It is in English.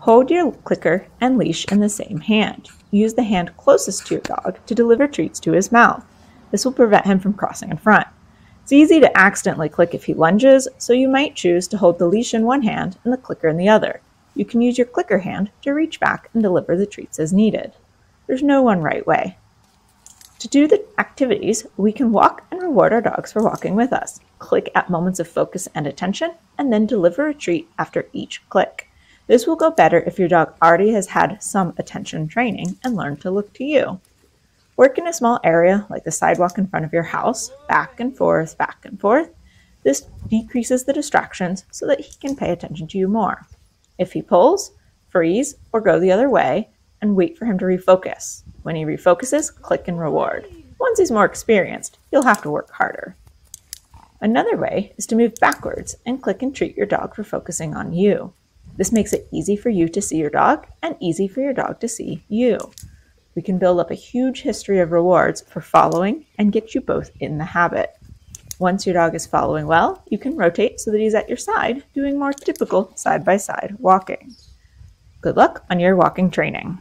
Hold your clicker and leash in the same hand. Use the hand closest to your dog to deliver treats to his mouth. This will prevent him from crossing in front. It's easy to accidentally click if he lunges, so you might choose to hold the leash in one hand and the clicker in the other. You can use your clicker hand to reach back and deliver the treats as needed. There's no one right way. To do the activities, we can walk and reward our dogs for walking with us. Click at moments of focus and attention, and then deliver a treat after each click. This will go better if your dog already has had some attention training and learned to look to you. Work in a small area like the sidewalk in front of your house, back and forth, back and forth. This decreases the distractions so that he can pay attention to you more. If he pulls, freeze, or go the other way, and wait for him to refocus. When he refocuses, click and reward. Once he's more experienced, you'll have to work harder. Another way is to move backwards and click and treat your dog for focusing on you. This makes it easy for you to see your dog and easy for your dog to see you. We can build up a huge history of rewards for following and get you both in the habit. Once your dog is following well, you can rotate so that he's at your side, doing more typical side by side walking. Good luck on your walking training.